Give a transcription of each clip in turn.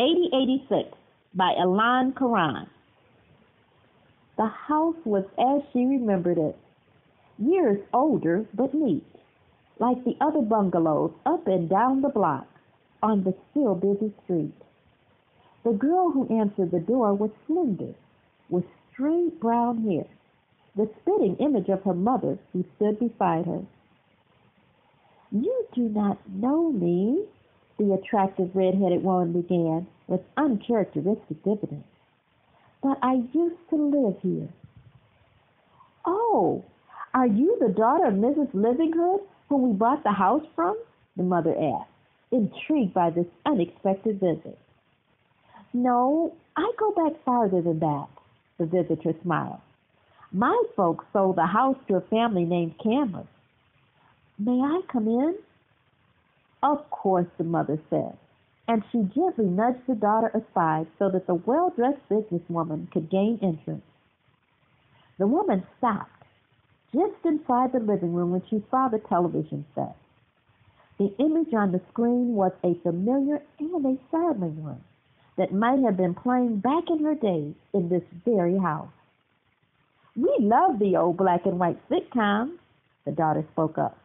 8086 by Elan Carron. The house was as she remembered it, years older but neat, like the other bungalows up and down the block on the still busy street. The girl who answered the door was slender, with straight brown hair, the spitting image of her mother who stood beside her. You do not know me, the attractive red-headed woman began with uncharacteristic diffidence. But I used to live here. Oh, are you the daughter of Mrs. Livinghood, whom we bought the house from? The mother asked, intrigued by this unexpected visit. No, I go back farther than that, the visitor smiled. My folks sold the house to a family named Cameron. May I come in? Of course, the mother said, and she gently nudged the daughter aside so that the well dressed businesswoman could gain entrance. The woman stopped just inside the living room when she saw the television set. The image on the screen was a familiar and a startling one that might have been playing back in her days in this very house. We love the old black and white sitcoms, the daughter spoke up.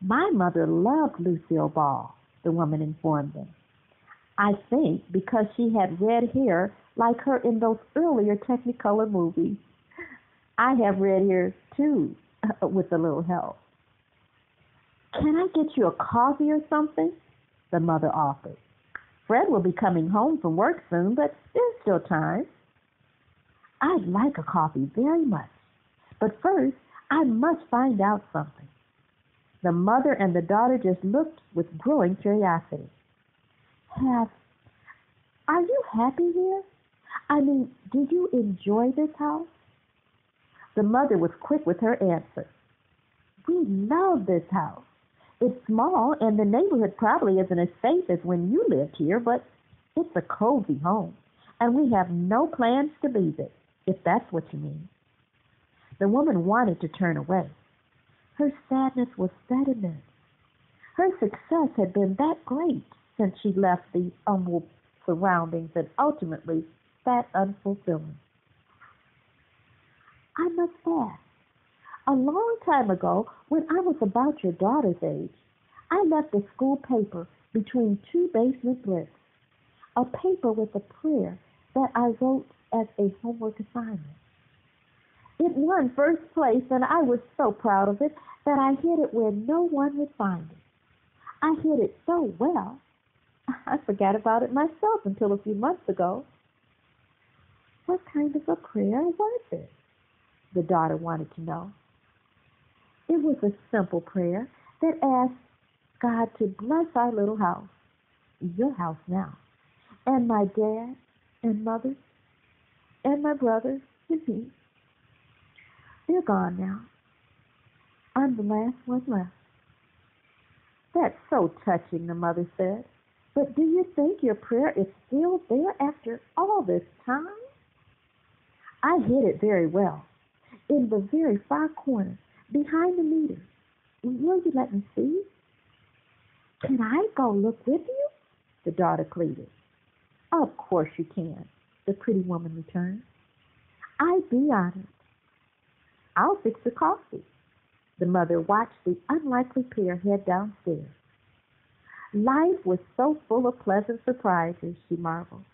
My mother loved Lucille Ball, the woman informed them. I think because she had red hair like her in those earlier Technicolor movies. I have red hair too, with a little help. Can I get you a coffee or something? The mother offered. Fred will be coming home from work soon, but there's still time. I'd like a coffee very much, but first I must find out something. The mother and the daughter just looked with growing curiosity. Have, are you happy here? I mean, do you enjoy this house? The mother was quick with her answer. We love this house. It's small, and the neighborhood probably isn't as safe as when you lived here, but it's a cozy home, and we have no plans to leave it, if that's what you mean. The woman wanted to turn away, her sadness was immense. Her success had been that great since she left these humble surroundings and ultimately that unfulfilling. I must ask, a long time ago, when I was about your daughter's age, I left a school paper between two basement bricks, a paper with a prayer that I wrote as a homework assignment. It won first place, and I was so proud of it that I hid it where no one would find it. I hid it so well, I forgot about it myself until a few months ago. What kind of a prayer was it? The daughter wanted to know. It was a simple prayer that asked God to bless our little house, your house now, and my dad and mother and my brother and me. They're gone now. I'm the last one left. That's so touching, the mother said. But do you think your prayer is still there after all this time? I hid it very well, in the very far corner, behind the meter. Will you let me see? Can I go look with you? The daughter pleaded. Of course you can, the pretty woman returned. I'd be honored. I'll fix the coffee. The mother watched the unlikely pair head downstairs. Life was so full of pleasant surprises, she marveled.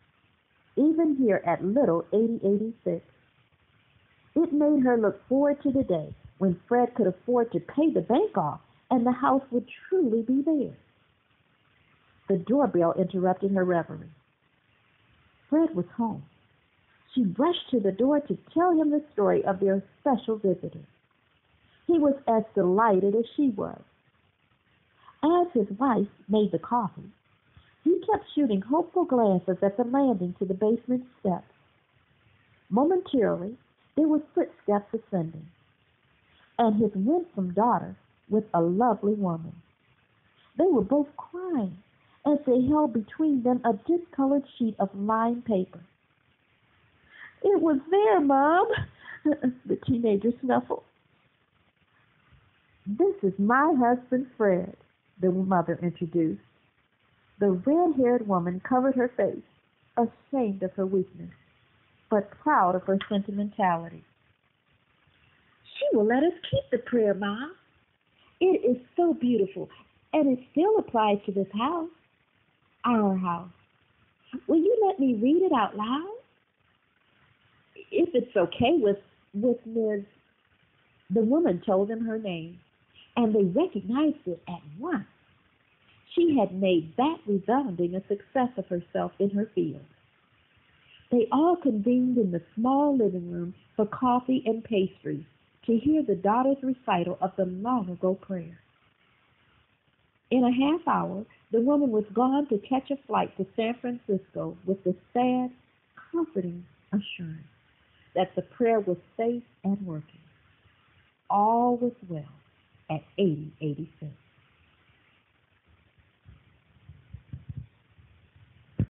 Even here at little 8086. It made her look forward to the day when Fred could afford to pay the bank off and the house would truly be theirs. The doorbell interrupted her reverie. Fred was home. She rushed to the door to tell him the story of their special visitor. He was as delighted as she was. As his wife made the coffee, he kept shooting hopeful glances at the landing to the basement steps. Momentarily, there were footsteps ascending, and his winsome daughter with a lovely woman. They were both crying as they held between them a discolored sheet of lined paper. It was there, Mom, the teenager snuffled. This is my husband, Fred, the mother introduced. The red haired woman covered her face, ashamed of her weakness, but proud of her sentimentality. She will let us keep the prayer, Ma. It is so beautiful, and it still applies to this house, our house. Will you let me read it out loud? If it's okay with with Ms. The woman told them her name, and they recognized it at once. She had made that resounding a success of herself in her field. They all convened in the small living room for coffee and pastries to hear the daughter's recital of the long ago prayer. In a half hour, the woman was gone to catch a flight to San Francisco with the sad, comforting assurance that the prayer was safe and working. All was well at 8086.